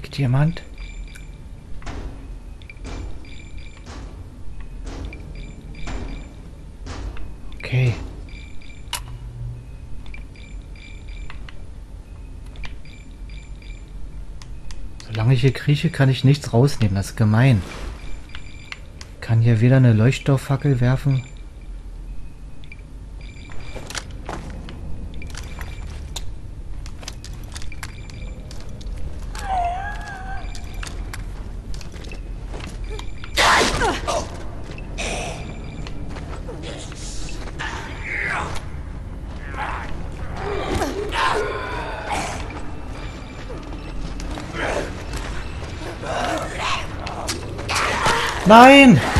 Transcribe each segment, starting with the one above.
Liegt jemand. Okay. Solange ich hier krieche, kann ich nichts rausnehmen. Das ist gemein. Ich kann hier weder eine Leuchtstofffackel werfen. Nein!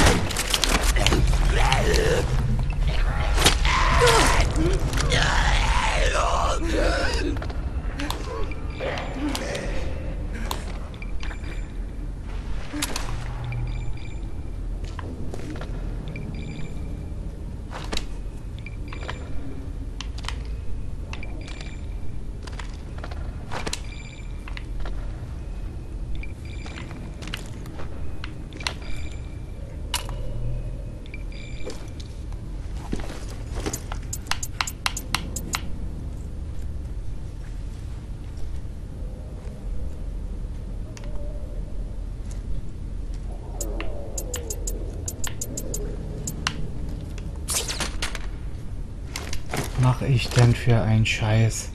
Ich denn für einen Scheiß?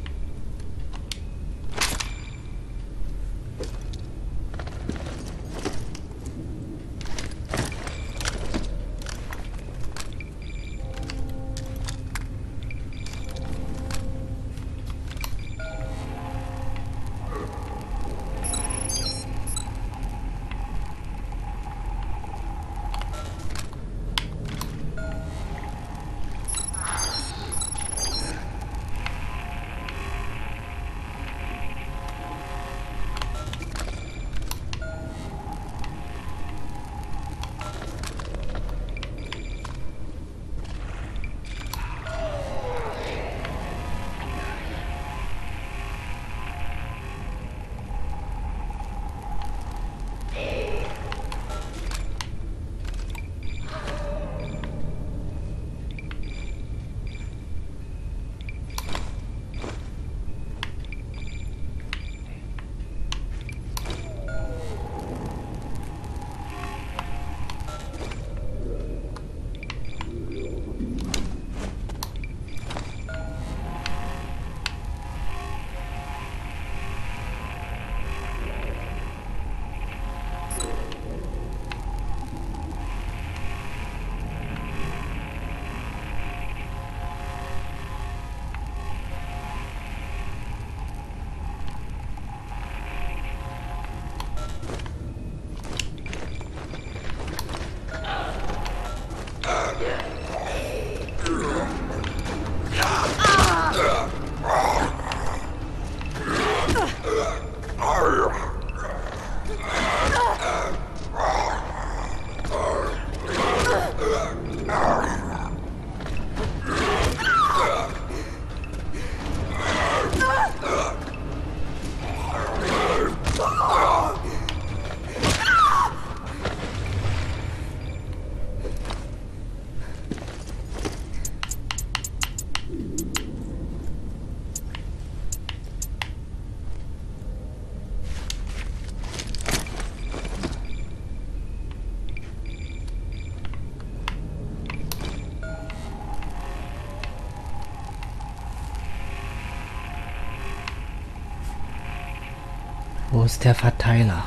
Ist der Verteiler?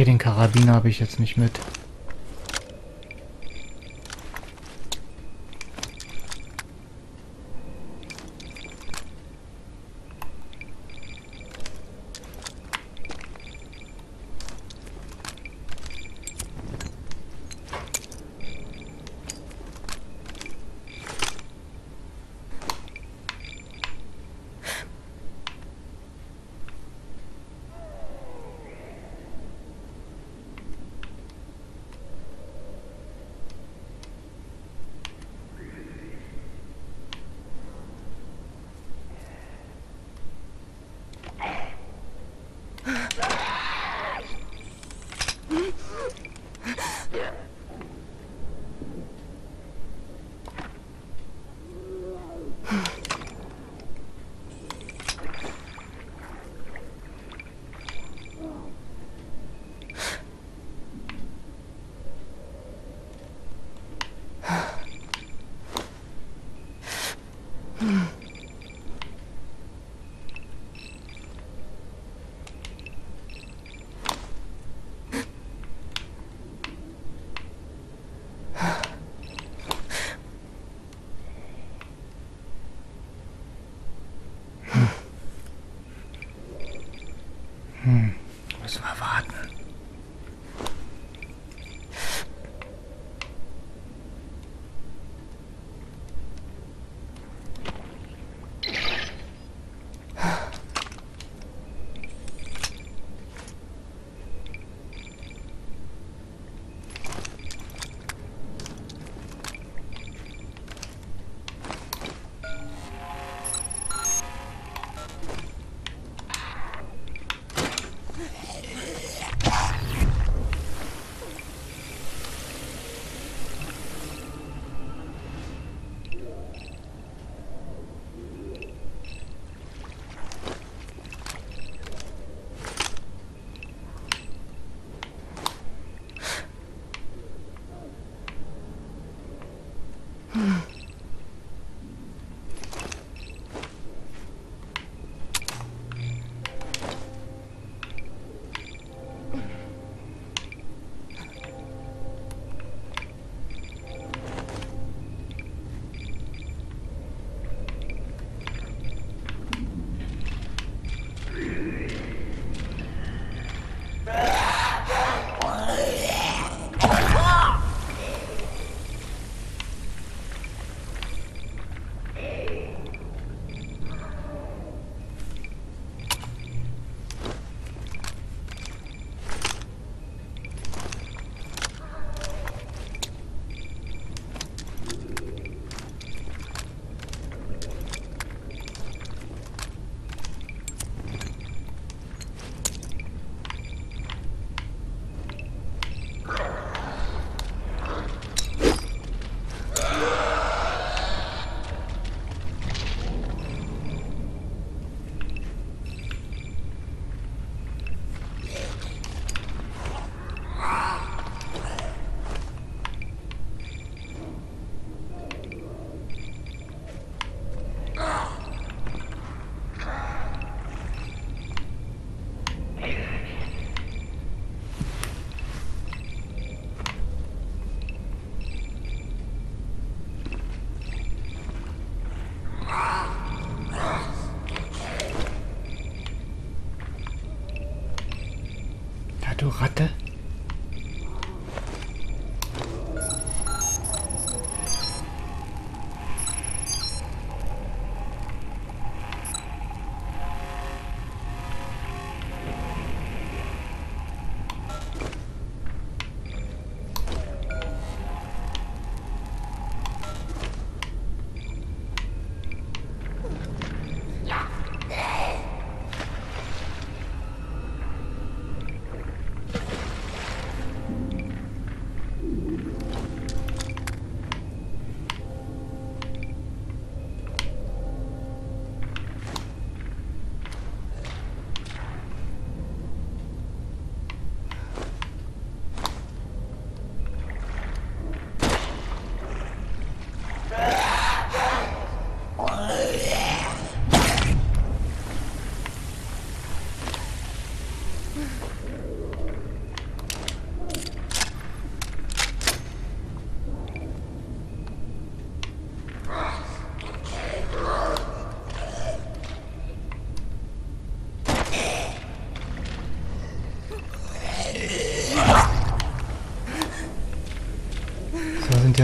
Okay, den Karabiner habe ich jetzt nicht mit.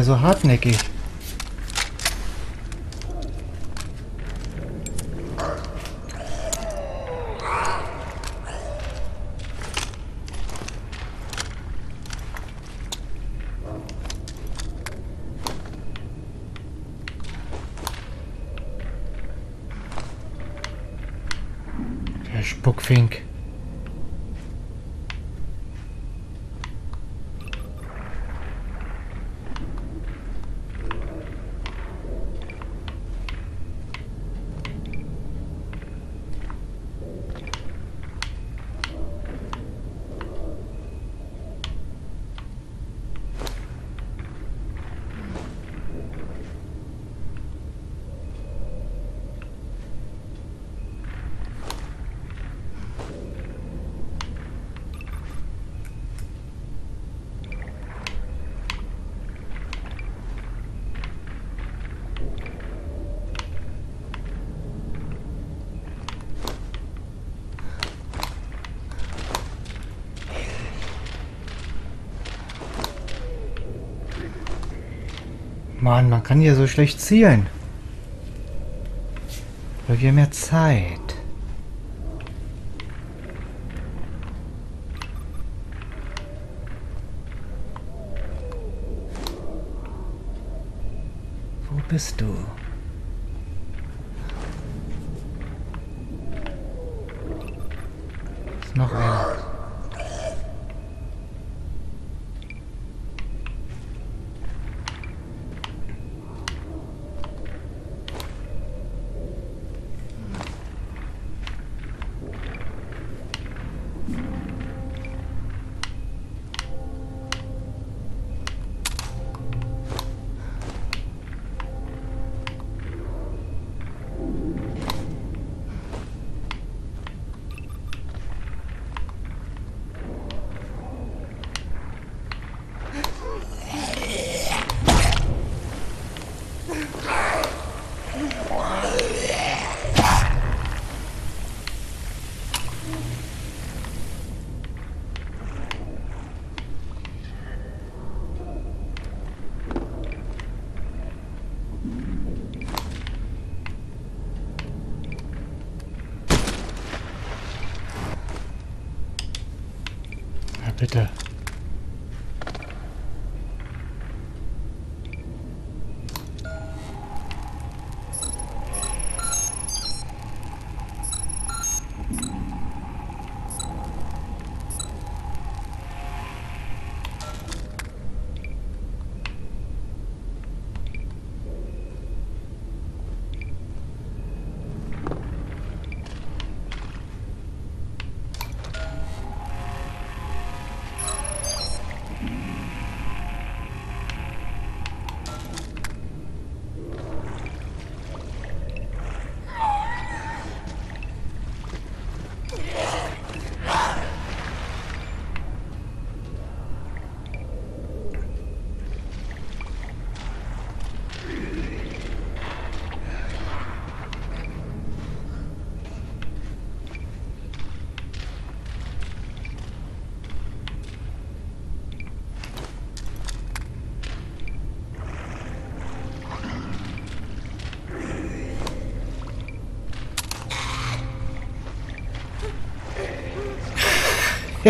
So hartnäckig? Der Spuckfink. Mann, man kann hier so schlecht zielen. Weil wir mehr Zeit. Wo bist du? Ist noch einer.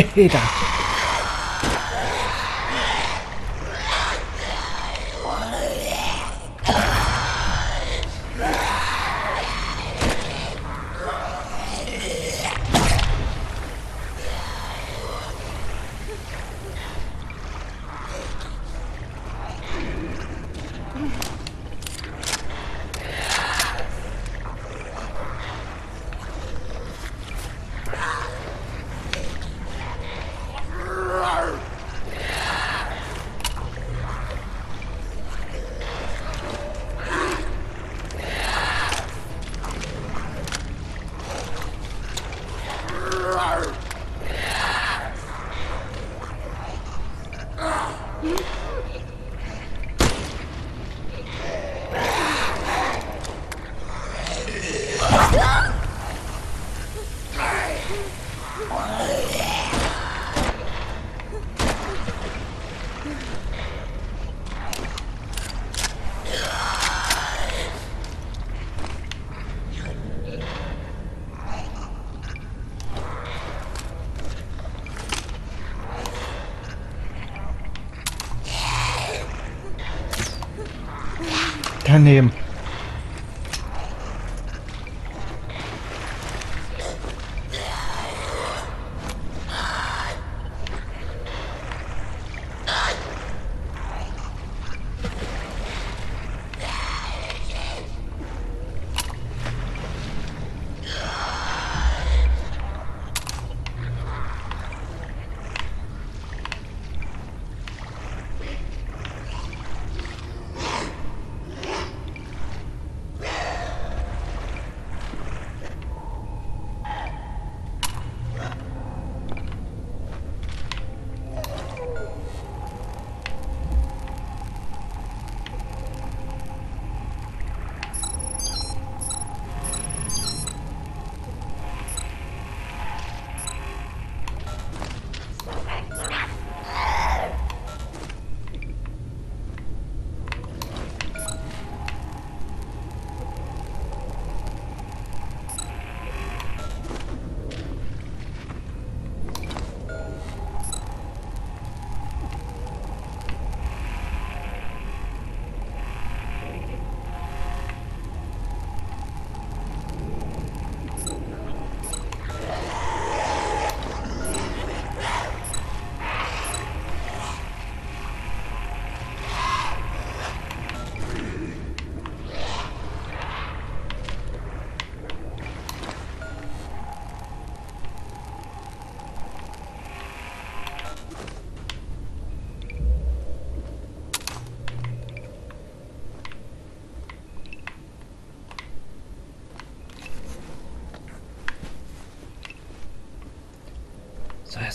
Da. Daneben. So,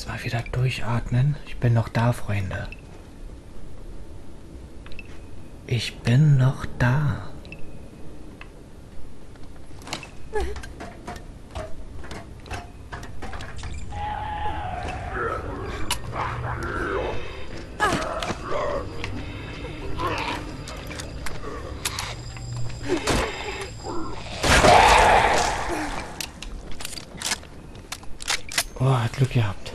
erstmal wieder durchatmen. Ich bin noch da, Freunde. Ich bin noch da. Oh, hat Glück gehabt.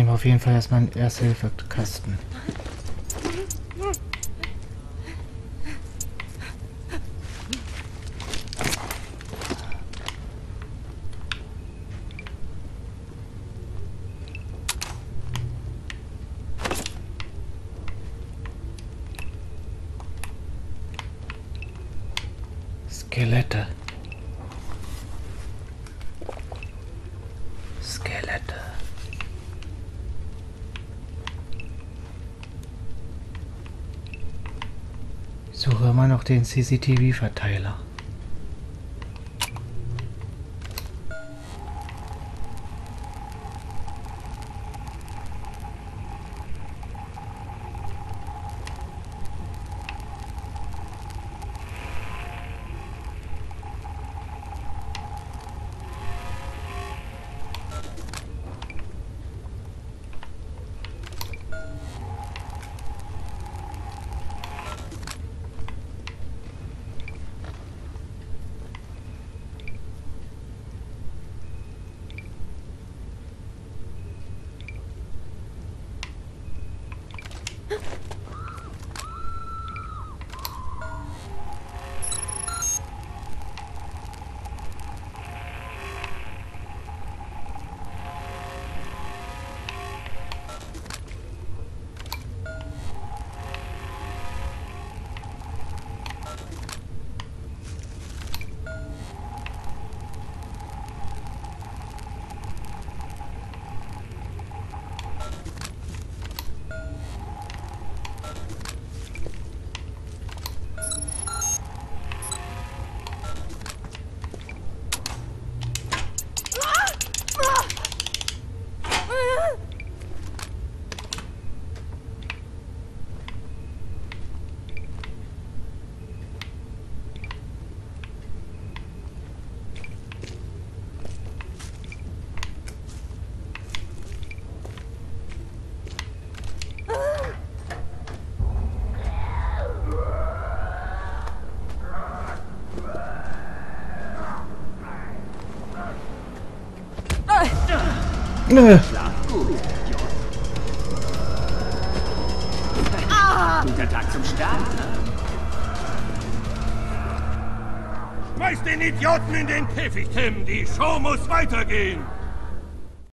Ich nehme auf jeden Fall erstmal einen Erste-Hilfe-Kasten. Suche immer noch den CCTV-Verteiler. Nö. Guter Tag zum Start. Schmeiß den Idioten in den Käfig, Tim. Die Show muss weitergehen.